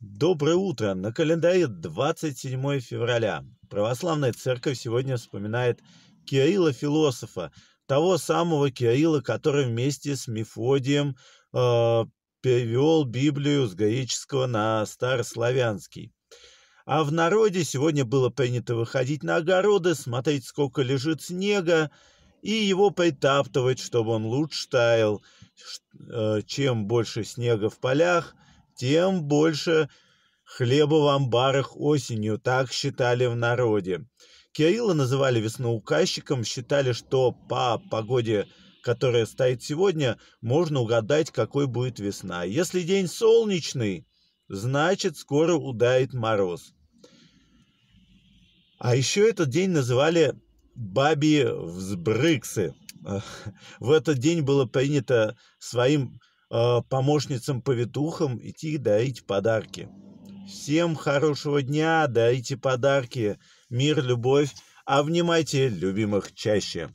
Доброе утро! На календаре 27 февраля. Православная церковь сегодня вспоминает Кирилла Философа, того самого Кирилла, который вместе с Мефодием э, перевел Библию с греческого на старославянский. А в народе сегодня было принято выходить на огороды, смотреть, сколько лежит снега, и его притаптывать, чтобы он лучше таял. Э, чем больше снега в полях – тем больше хлеба в амбарах осенью, так считали в народе. Кирилла называли весноуказчиком, считали, что по погоде, которая стоит сегодня, можно угадать, какой будет весна. Если день солнечный, значит, скоро ударит мороз. А еще этот день называли бабьи взбрыксы. В этот день было принято своим Э, помощницам-повитухам идти дарить подарки. Всем хорошего дня, дарите подарки, мир, любовь, а внимайте любимых чаще.